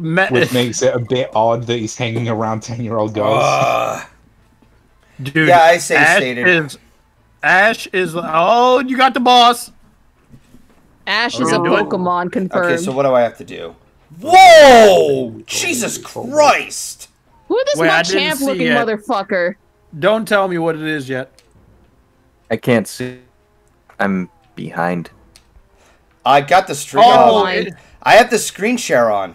Me- which makes it a bit odd that he's hanging around ten-year-old girls. Uh, Dude, Yeah, I say Ash stated. is Ash is oh you got the boss. Ash Are is a gonna it? Pokemon confirmed. okay, so what do I have to do? Whoa! Jesus Christ! Who this Wait, I didn't Machamp see looking yet. motherfucker? Don't tell me what it is yet. I can't see. I'm behind. I got the stream. Oh, it- I have the screen share on.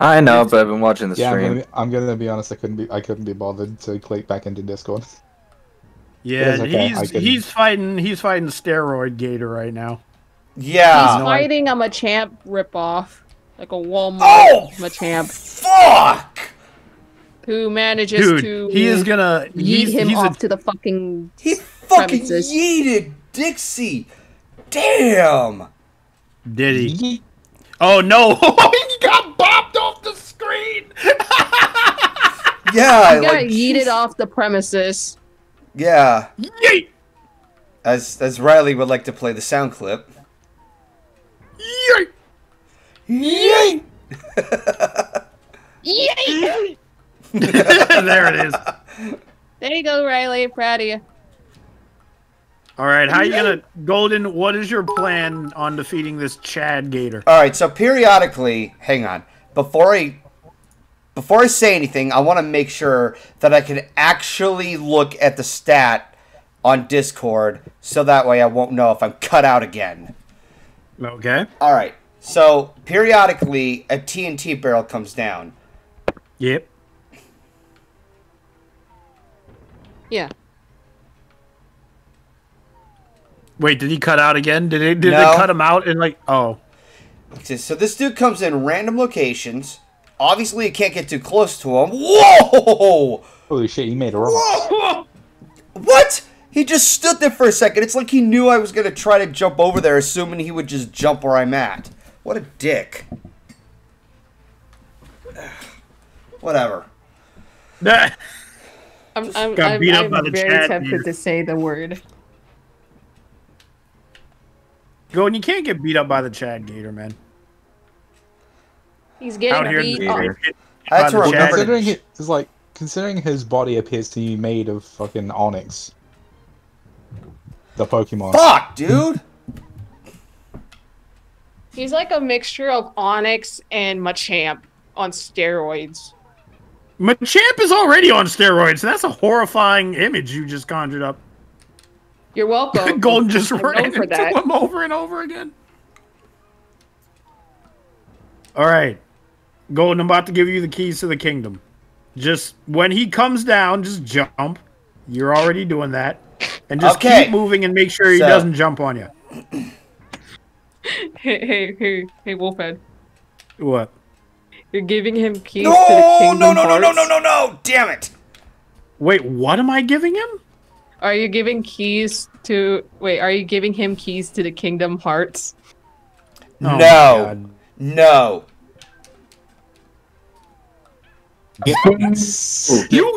I know, but I've been watching the yeah, I'm stream. gonna, be, I'm gonna be honest. I couldn't be. I couldn't be bothered to click back into Discord. yeah, okay, he's he's fighting he's fighting steroid gator right now. Yeah. He's fighting a Machamp ripoff, like a Walmart Oh! Machamp, Fuck! who manages Dude, to he is gonna yeet he's, him he's off a, to the fucking. He fucking Premises. yeeted Dixie. Damn. Did he? Oh no! he got bopped off the screen. Yeah. He got like, yeeted off the premises. Yeah. Yeet! As as Riley would like to play the sound clip. Yeet! Yay! Yay! there it is. There you go, Riley. Proud of you. All right, how are you gonna Golden? What is your plan on defeating this Chad Gator? All right, so periodically, hang on. Before I before I say anything, I want to make sure that I can actually look at the stat on Discord so that way I won't know if I'm cut out again. Okay. All right. So, periodically a TNT barrel comes down. Yep. Yeah. Wait, did he cut out again? Did it? Did No. they cut him out and like? Oh, So this dude comes in random locations. Obviously, you can't get too close to him. Whoa! Holy shit! He made a rock. What? He just stood there for a second. It's like he knew I was gonna try to jump over there, assuming he would just jump where I'm at. What a dick. Whatever. I'm, I'm, got I'm, up I'm by the very Chad tempted Gator. to say the word. Golden, you can't get beat up by the Chad Gator, man. He's Out getting here, beat up. Gator. I had by to the Chad- Considering it is like considering his body appears to be made of fucking Onix. The Pokemon. Fuck, dude. He's like a mixture of Onix and Machamp on steroids. Machamp is already on steroids. That's a horrifying image you just conjured up. You're welcome. Golden just I'm ran known for into that. him over and over again. All right, Golden. I'm about to give you the keys to the kingdom. Just when he comes down, just jump. You're already doing that, and just Okay. keep moving and make sure he So- doesn't jump on you. Hey, hey, hey, hey, Wolfhead. What? You're giving him keys No, to the kingdom. no, Kingdom no, no, no, no, no, no! Damn it! Wait, what am I giving him? Are you giving keys to? Wait, are you giving him keys to the Kingdom Hearts? Oh my no, God. no. You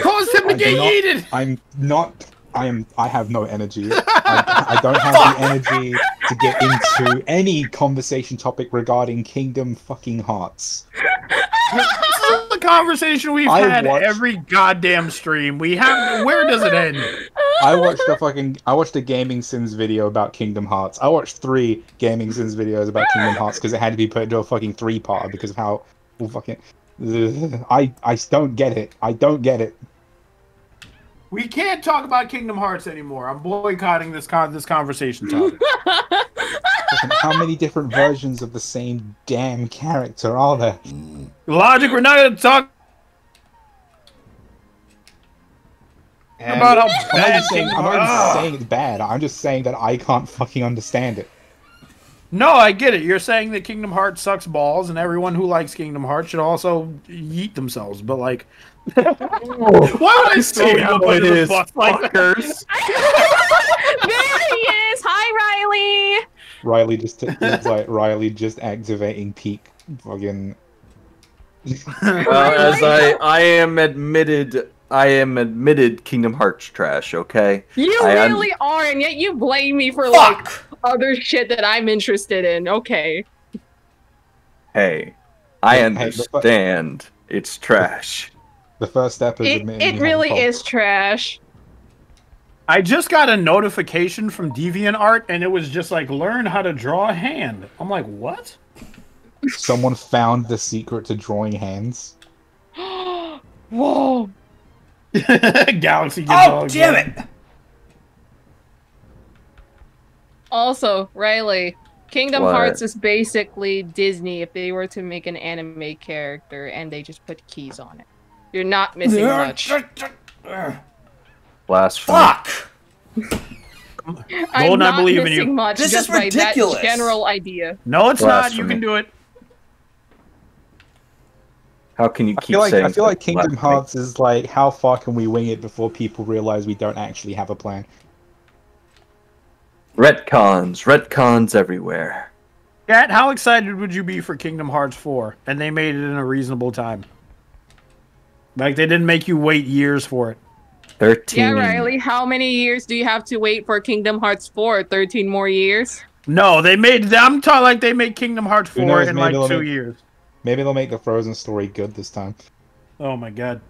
caused him to I'm get not- yeeted. I'm not. I am. I have no energy. I, I don't have the energy to get into any conversation topic regarding Kingdom fucking Hearts. This is the conversation we've I had watched- every goddamn stream. We have. Where does it end? I watched a fucking. I watched a Gaming Sims video about Kingdom Hearts. I watched three Gaming Sims videos about Kingdom Hearts because it had to be put into a fucking three part because of how well, fucking. I I don't get it. I don't get it. We can't talk about Kingdom Hearts anymore. I'm boycotting this con- this conversation topic. How many different versions of the same damn character are there? Logic, we're not going to talk And about how I'm not bad even saying, I'm not even saying it's bad. I'm just saying that I can't fucking understand it. No, I get it. You're saying that Kingdom Hearts sucks balls, and everyone who likes Kingdom Hearts should also yeet themselves. But like, why would I say how how it it is, is, like fuckers. there he is! Hi, Riley! Riley just it's like Riley just activating peak fucking. Well, uh, as I I am admitted, I am admitted Kingdom Hearts trash. Okay. You I un- really are, and yet you blame me for like other shit that I'm interested in. Okay. Hey, I Hey, the fu- understand. It's trash. The first step is It, it you have a really is trash. I just got a notification from DeviantArt, and it was just like, learn how to draw a hand. I'm like, what? Someone found the secret to drawing hands. Whoa. Galaxy gets Oh, all damn excited. it! Also, Riley, Kingdom What? Hearts is basically Disney if they were to make an anime character and they just put keys on it. You're not missing much. Uh, blasphemy. Fuck! I'm Golden, I not believe in missing you. much This just is by ridiculous. that general idea. No, it's not. You Blasphemy. can do it. How can you I keep feel like saying I feel like Kingdom blasphemy? Hearts is like how far can we wing it before people realize we don't actually have a plan? Retcons, retcons everywhere. Kat, how excited would you be for Kingdom Hearts 4? And they made it in a reasonable time. Like, they didn't make you wait years for it. 13. Yeah, Riley, how many years do you have to wait for Kingdom Hearts 4? 13 more years? No, they made. I'm talking like they made Kingdom Hearts 4 in like two make- years. Maybe they'll make the Frozen story good this time. Oh my god.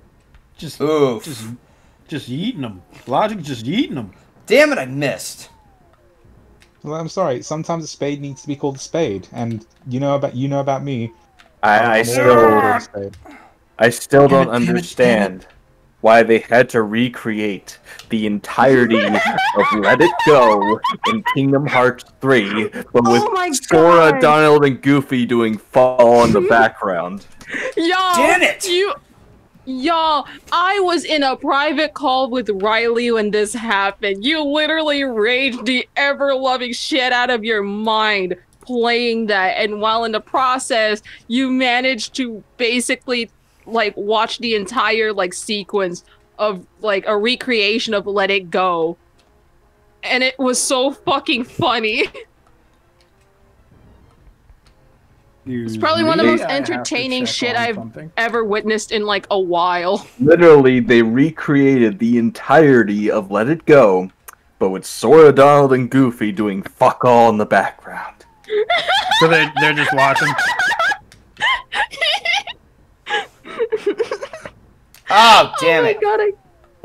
Just, Oof. just, just eating them. Logic just eating them. Damn it, I missed. Well, I'm sorry. Sometimes a spade needs to be called a spade, and you know about you know about me. I, I still, gonna call it a spade. I still Damn it, don't damn it, damn it. understand why they had to recreate the entirety of Let It Go in Kingdom Hearts 3, but with Oh Sora, God. Donald, and Goofy doing fall in the background. Y'all, Damn it! You, y'all, I was in a private call with Riley when this happened. You literally raged the ever-loving shit out of your mind playing that, and while in the process, you managed to basically like watch the entire like sequence of like a recreation of Let It Go. And it was so fucking funny. It's probably one of the most entertaining shit I've- Ever witnessed in like a while. Literally, they recreated the entirety of Let It Go, but with Sora, Donald, and Goofy doing fuck all in the background. So they're, they're just watching. Oh, oh, damn it. oh my it. god, I,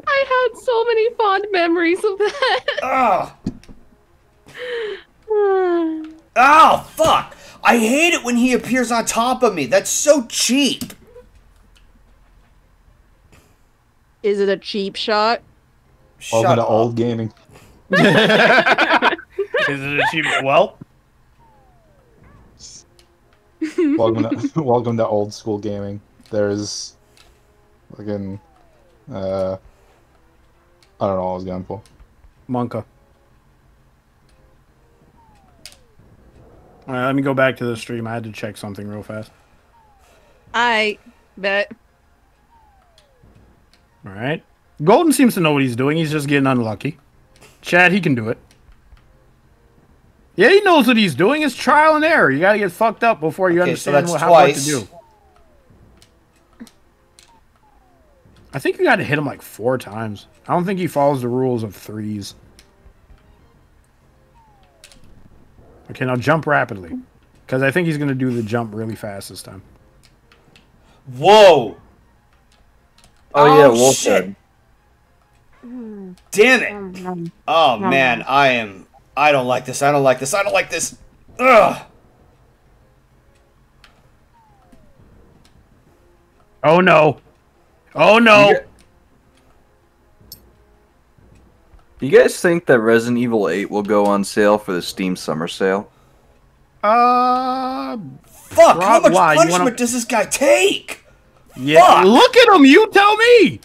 I had so many fond memories of that. Oh. Oh, fuck. I hate it when he appears on top of me. That's so cheap. Is it a cheap shot? Shut Welcome to up. old gaming. Is it a cheap? Well, Welcome to welcome to old school gaming. There's fucking uh I don't know what I was going for. Monka. All right, let me go back to the stream. I had to check something real fast. I bet. All right. Golden seems to know what he's doing. He's just getting unlucky. Chad, he can do it. Yeah, he knows what he's doing. It's trial and error. You got to get fucked up before you Okay, so understand that's what, how, what to do. I think you got to hit him like four times. I don't think he follows the rules of threes. Okay, now jump rapidly. Because I think he's going to do the jump really fast this time. Whoa. Oh, yeah, Oh, Wolf shit. Head. Damn it. Mm, mm, mm. Oh, man. I am. I don't like this. I don't like this. I don't like this. Ugh. Oh, no. Oh, no. You Do you guys think that Resident Evil 8 will go on sale for the Steam Summer Sale? Uh, Fuck. How much why? Punishment wanna- does this guy take? yeah. Fuck. Look at him. You tell me.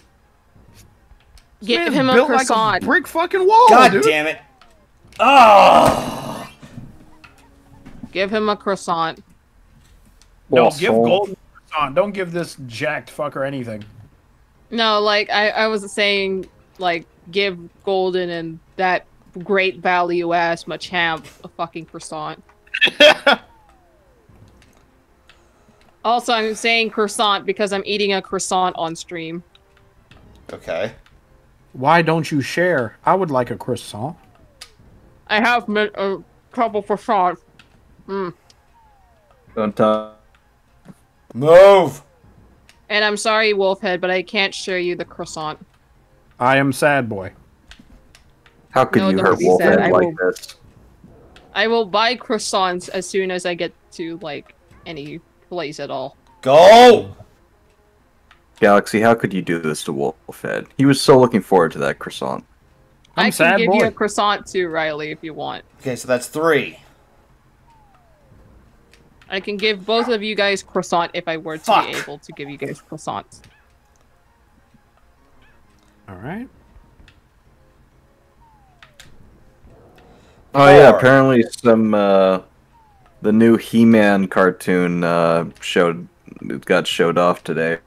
Give Man's him a croissant. Like a brick fucking wall, God dude. damn it. Oh. Give him a croissant. No, give sold. Golden on. Don't give this jacked fucker anything. No, like I, I was saying, like give Golden and that great value ass Machamp a fucking croissant. Also, I'm saying croissant because I'm eating a croissant on stream. Okay. Why don't you share? I would like a croissant. I have mi- a couple croissants. Mm. Don't tell. Move. And I'm sorry, Wolfhead, but I can't share you the croissant. I am sad boy. How could No, you hurt be sad, Wolfhead like will- this? I will buy croissants as soon as I get to like any place at all. Go. Galaxy, how could you do this to Wolfhead? He was so looking forward to that croissant. I'm I sad can give boy. you a croissant too, Riley, if you want. Okay, so that's three. I can give both of you guys croissant if I were to Fuck. be able to give you guys croissants. All right. Oh yeah, apparently some uh the new He-Man cartoon uh showed it got showed off today.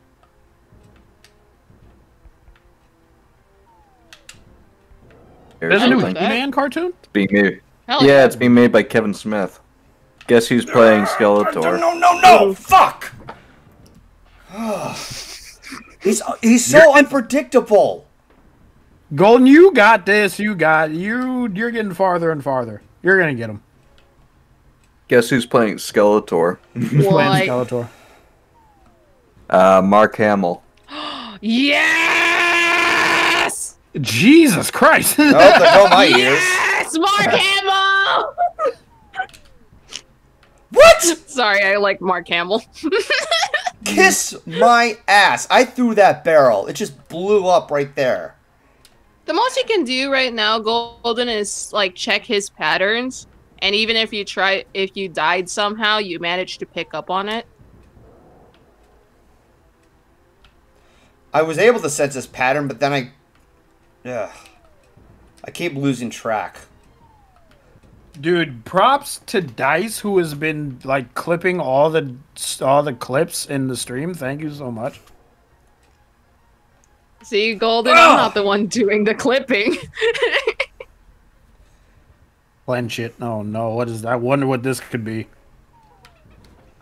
There's a new. He-Man cartoon. It's being made. Hell Yeah, it's being made by Kevin Smith. Guess who's playing Skeletor? no, no, no! Fuck! he's he's so unpredictable. Golden, you got this. You got you. You're getting farther and farther. You're gonna get him. Guess who's playing Skeletor? Playing Skeletor. Uh, Mark Hamill. Yes! Jesus Christ! Oh, there go my ears. Yes, Mark Hamill! Sorry, I like Mark Hamill. Kiss my ass! I threw that barrel. It just blew up right there. The most you can do right now, Golden, is like check his patterns. And even if you try, if you died somehow, you managed to pick up on it. I was able to sense this pattern, but then I, ugh, I keep losing track. Dude, props to Dice who has been like clipping all the all the clips in the stream. Thank you so much. See, Golden, I'm not the one doing the clipping. Clench it. Oh no, what is that? I wonder what this could be.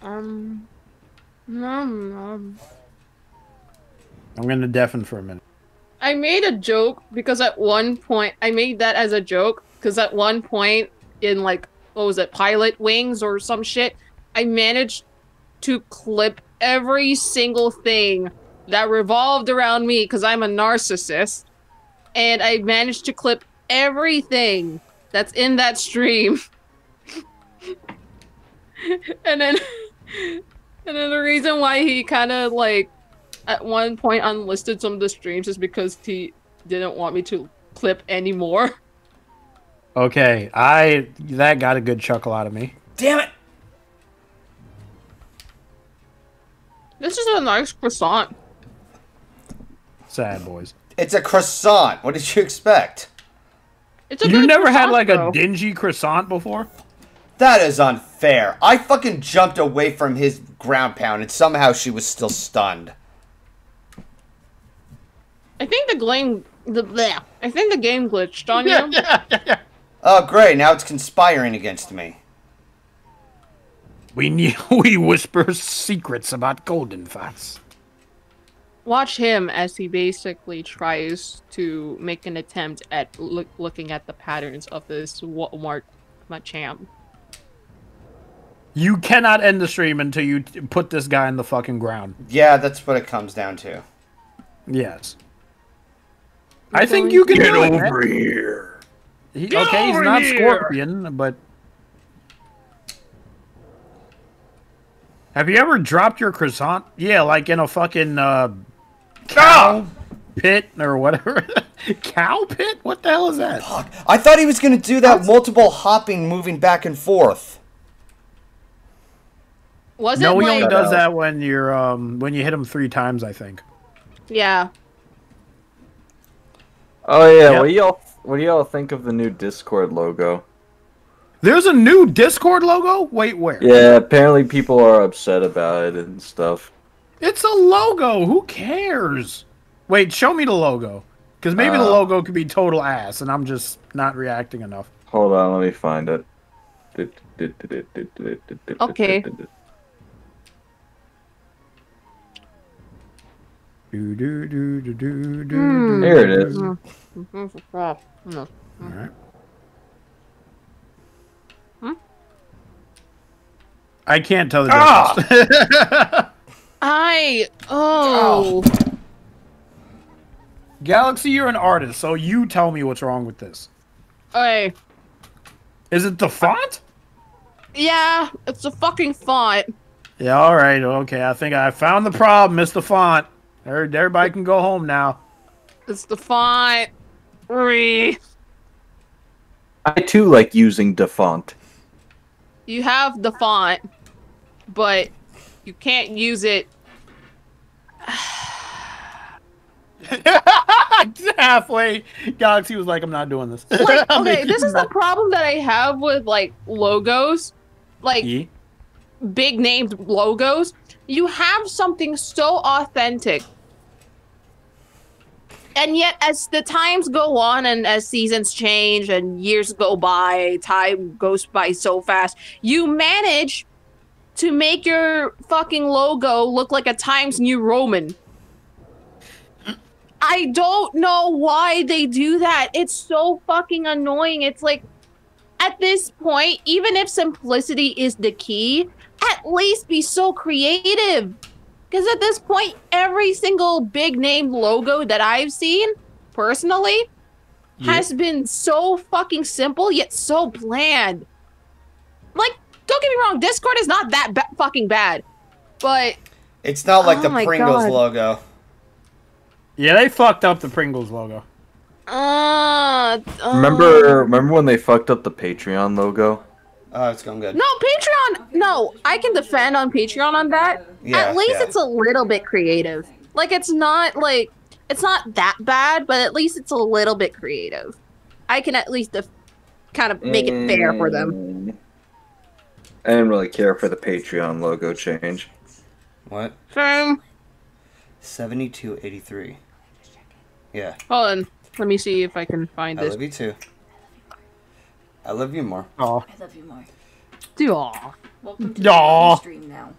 um, no, no. I'm gonna deafen for a minute. I made a joke because at one point I made that as a joke because at one point in like what was it Pilotwings or some shit I managed to clip every single thing that revolved around me because I'm a narcissist and I managed to clip everything that's in that stream and then and then the reason why he kind of like at one point unlisted some of the streams is because he didn't want me to clip anymore. Okay, I that got a good chuckle out of me. Damn it! This is a nice croissant. Sad boys. It's a croissant. What did you expect? It's a You good never had like though. a dingy croissant before? That is unfair. I fucking jumped away from his ground pound, and somehow she was still stunned. I think the game the bleh, I think the game glitched on you. Oh, great! Now it's conspiring against me. We knew we whisper secrets about Golden Fox. Watch him as he basically tries to make an attempt at look, looking at the patterns of this Walmart Machamp. You cannot end the stream until you put this guy in the fucking ground. Yeah, that's what it comes down to. Yes. I think you can Get do over man. here. He, okay, he's not here. Scorpion, but have you ever dropped your croissant? Yeah, like in a fucking uh, cow pit or whatever. cow pit? What the hell is that? Fuck. I thought he was gonna do that multiple hopping, moving back and forth. Was No, it he like only does that when you're um when you hit him three times, I think. yeah? Oh yeah, Yep. what do y'all what do y'all think of the new Discord logo? There's a new Discord logo. Wait, where? Yeah, apparently people are upset about it and stuff. It's a logo. Who cares? Wait, show me the logo. Because maybe the Uh. logo could be total ass, and I'm just not reacting enough. Hold on, let me find it. Okay. Do, do, do, do, do, do, Hmm. do, Here it is. do. Mm. No. All right. I can't tell the Ah! difference. I oh. Galaxy, you're an artist, so you tell me what's wrong with this. Okay. Is it the font? Yeah, it's a fucking font. Yeah, all right, okay. I think I found the problem. It's the font. Every- Everybody can go home now. It's the font. Re. I too like using DeFont. You have the font, but you can't use it. Halfway, Galaxy was like, "I'm not doing this." Like, okay, this is the problem that I have with like logos, like that- big named logos. You have something so authentic. And yet, as the times go on and as seasons change and years go by, time goes by so fast, you manage to make your fucking logo look like a Times New Roman. I don't know why they do that. It's so fucking annoying. It's like, at this point, even if simplicity is the key, at least be so creative. Because at this point, every single big name logo that I've seen, personally, Yeah. has been so fucking simple yet so bland. Like, don't get me wrong, Discord is not that ba- fucking bad, but It's not like Oh the Pringles God. logo. Yeah, they fucked up the Pringles logo. uh, Remember, um, remember when they fucked up the Patreon logo? Oh, it's going good. No, Patreon. No, I can defend on Patreon on that. Yeah, at least yeah. it's a little bit creative. Like it's not like it's not that bad, but at least it's a little bit creative. I can at least def- kind of make it fair for them. Mm. I didn't really care for the Patreon logo change. What? Um, 7283. Yeah, hold on. Let me see if I can find I this. love you too. I love you more. Oh, I love you more. Aw. Welcome to Aw. the stream now.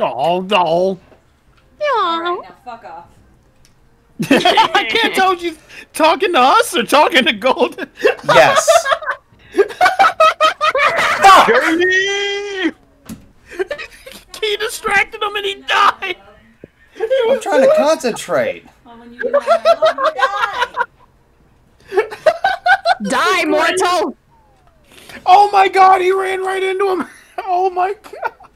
oh, oh. Alright, now fuck off. I can't tell if she's talking to us or talking to Golden. Yes. Katie! He distracted him and he died. I'm trying to concentrate. Oh, when you do that, I love you, die. Mortal! Oh my god, he ran right into him. Oh my god.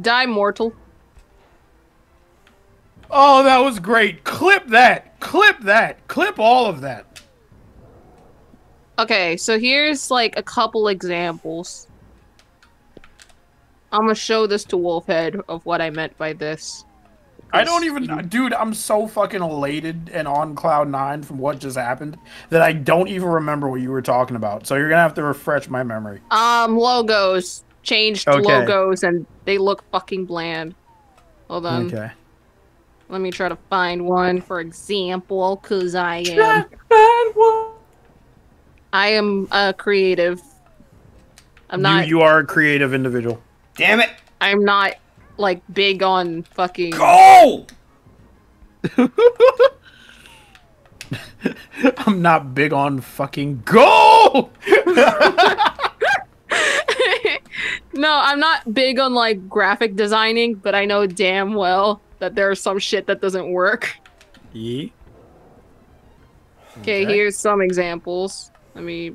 Die, mortal. Oh, that was great. Clip that. Clip that. Clip all of that. Okay, so here's like a couple examples. I'm gonna show this to Wolfhead of what I meant by this. I don't even, dude. I'm so fucking elated and on cloud nine from what just happened that I don't even remember what you were talking about. So you're gonna have to refresh my memory. Um, logos. Changed Okay. logos and they look fucking bland. Hold on. Okay. Let me try to find one for example, cause I am I am a creative. I'm not You, you are a creative individual. Damn it. I'm not like big on fucking Go! I'm not big on fucking go. No, I'm not big on like graphic designing, but I know damn well that there's some shit that doesn't work. Yeah. Okay, Okay. here's some examples. Let me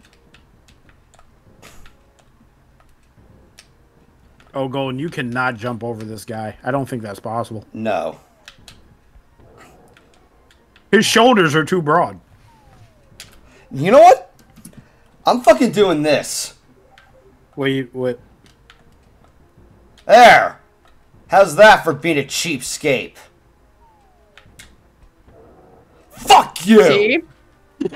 Oh, Golden, you cannot jump over this guy. I don't think that's possible. No. His shoulders are too broad. You know what? I'm fucking doing this. Wait, wait. There. How's that for being a cheapskate? Fuck you! see.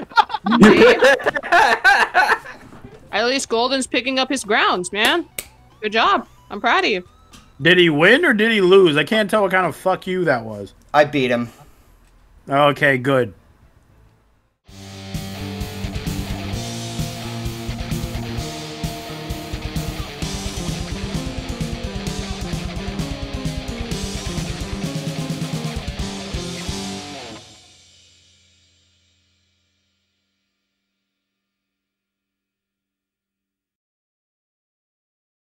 At least Golden's picking up his grounds, man. Good job. I'm proud of you. Did he win or did he lose? I can't tell what kind of fuck you that was. I beat him. Okay, good.